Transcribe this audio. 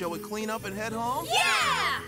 Shall we clean up and head home? Yeah!